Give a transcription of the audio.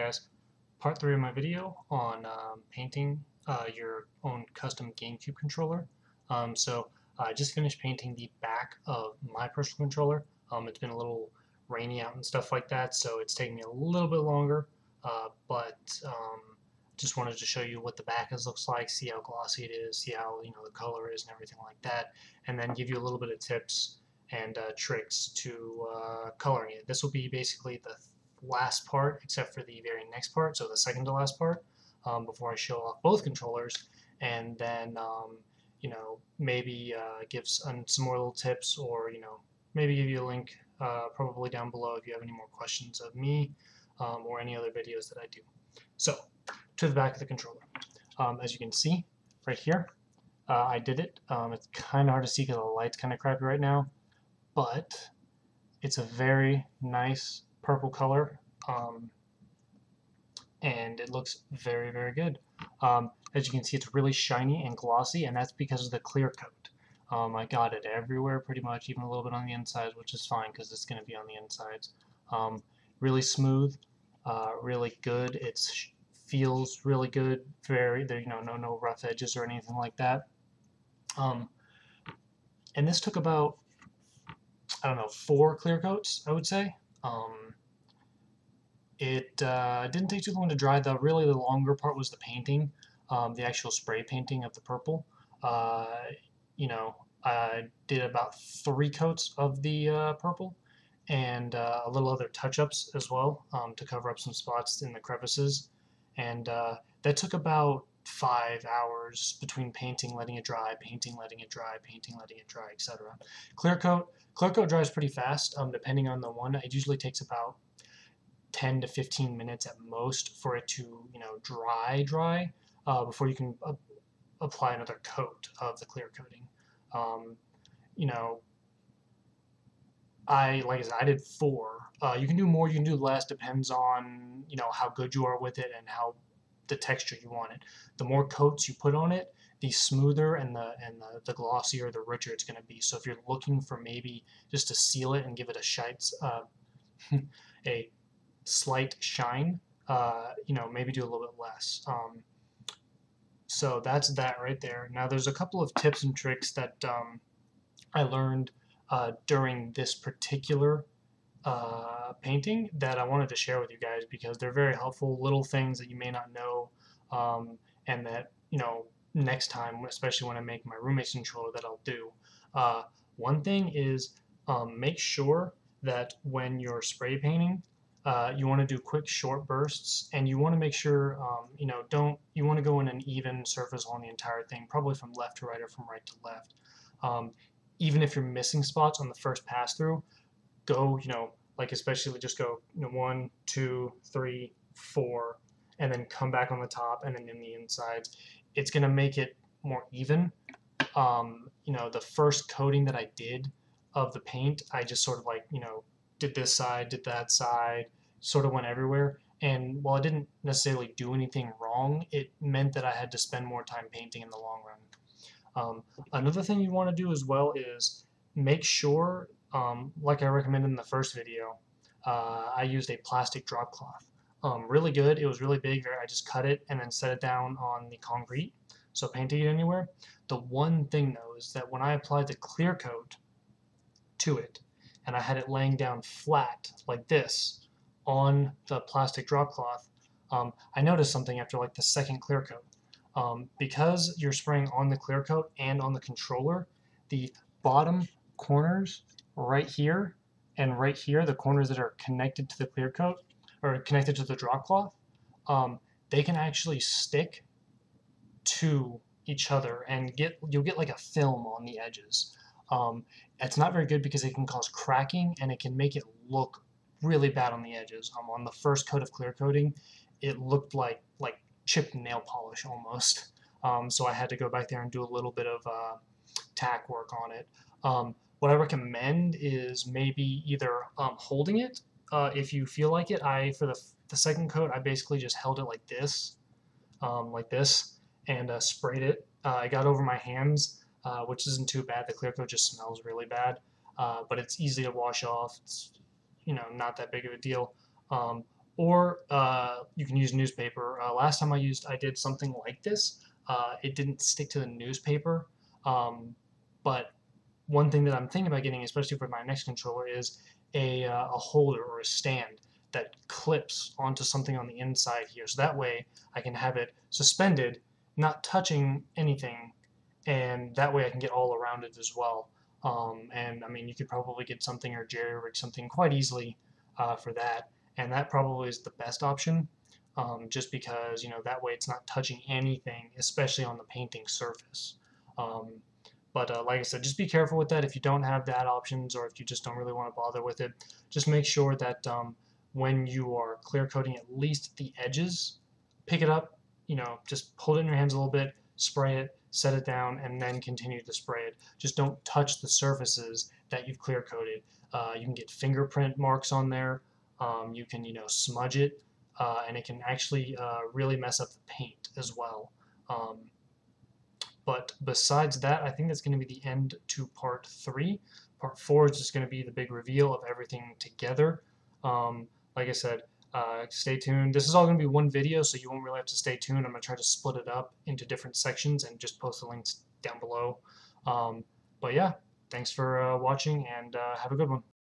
guys, part 3 of my video on um, painting uh, your own custom GameCube controller. Um, so I just finished painting the back of my personal controller. Um, it's been a little rainy out and stuff like that, so it's taking me a little bit longer, uh, but um, just wanted to show you what the back is looks like, see how glossy it is, see how you know the color is and everything like that, and then give you a little bit of tips and uh, tricks to uh, coloring it. This will be basically the last part except for the very next part, so the second to last part, um, before I show off both controllers, and then um, you know maybe uh, give some, some more little tips or you know maybe give you a link uh, probably down below if you have any more questions of me um, or any other videos that I do. So to the back of the controller. Um, as you can see right here, uh, I did it. Um, it's kind of hard to see because the light's kind of crappy right now, but it's a very nice purple color um, and it looks very very good. Um, as you can see it's really shiny and glossy and that's because of the clear coat. Um, I got it everywhere pretty much even a little bit on the insides which is fine because it's going to be on the insides. Um, really smooth uh, really good. It feels really good very there you know no no rough edges or anything like that. Um, and this took about I don't know four clear coats I would say um, it uh, didn't take too long to dry. The really the longer part was the painting, um, the actual spray painting of the purple. Uh, you know, I did about three coats of the uh, purple and uh, a little other touch-ups as well um, to cover up some spots in the crevices. And uh, that took about five hours between painting, letting it dry, painting, letting it dry, painting, letting it dry, etc. Clear coat, clear coat dries pretty fast, um, depending on the one. It usually takes about 10 to 15 minutes at most for it to you know dry dry uh, before you can uh, apply another coat of the clear coating um, you know I like I said I did four uh, you can do more you can do less depends on you know how good you are with it and how the texture you want it the more coats you put on it the smoother and the and the, the glossier the richer it's going to be so if you're looking for maybe just to seal it and give it a shite uh, a slight shine, uh, you know, maybe do a little bit less. Um, so that's that right there. Now there's a couple of tips and tricks that um, I learned uh, during this particular uh, painting that I wanted to share with you guys because they're very helpful little things that you may not know um, and that, you know, next time, especially when I make my roommate's controller that I'll do. Uh, one thing is um, make sure that when you're spray painting uh, you want to do quick short bursts and you want to make sure um, you know don't you want to go in an even surface on the entire thing probably from left to right or from right to left um, even if you're missing spots on the first pass through go you know like especially just go you know, one two three four and then come back on the top and then in the insides it's going to make it more even um, you know the first coating that I did of the paint I just sort of like you know did this side, did that side, sort of went everywhere. And while I didn't necessarily do anything wrong, it meant that I had to spend more time painting in the long run. Um, another thing you want to do as well is make sure, um, like I recommended in the first video, uh, I used a plastic drop cloth. Um, really good. It was really big. I just cut it and then set it down on the concrete. So painting it anywhere. The one thing though is that when I applied the clear coat to it, and I had it laying down flat like this on the plastic drop cloth, um, I noticed something after like the second clear coat. Um, because you're spraying on the clear coat and on the controller, the bottom corners right here and right here, the corners that are connected to the clear coat or connected to the drop cloth, um, they can actually stick to each other and get you'll get like a film on the edges. Um, it's not very good because it can cause cracking and it can make it look really bad on the edges. Um, on the first coat of clear coating, it looked like like chipped nail polish almost. Um, so I had to go back there and do a little bit of uh, tack work on it. Um, what I recommend is maybe either um, holding it uh, if you feel like it. I for the the second coat, I basically just held it like this, um, like this, and uh, sprayed it. Uh, I got over my hands uh, which isn't too bad. The clear coat just smells really bad, uh, but it's easy to wash off. It's you know not that big of a deal. Um, or uh, you can use newspaper. Last time I used, I did something like this. It didn't stick to the newspaper, um, but one thing that I'm thinking about getting, especially for my next controller, is a, uh, a holder or a stand that clips onto something on the inside here. So that way I can have it suspended, not touching anything, and that way I can get all around it as well. Um, and I mean, you could probably get something or jerry rig something quite easily uh, for that and that probably is the best option um, just because you know that way it's not touching anything especially on the painting surface um, but uh, like I said just be careful with that. If you don't have that options or if you just don't really want to bother with it just make sure that um, when you are clear coating at least the edges pick it up you know just hold it in your hands a little bit spray it set it down and then continue to spray it. Just don't touch the surfaces that you've clear coated uh, you can get fingerprint marks on there. Um, you can, you know, smudge it, uh, and it can actually uh, really mess up the paint as well. Um, but besides that, I think that's going to be the end to part three. Part four is just going to be the big reveal of everything together. Um, like I said, uh, stay tuned. This is all going to be one video, so you won't really have to stay tuned. I'm going to try to split it up into different sections and just post the links down below. Um, but yeah, thanks for uh, watching, and uh, have a good one.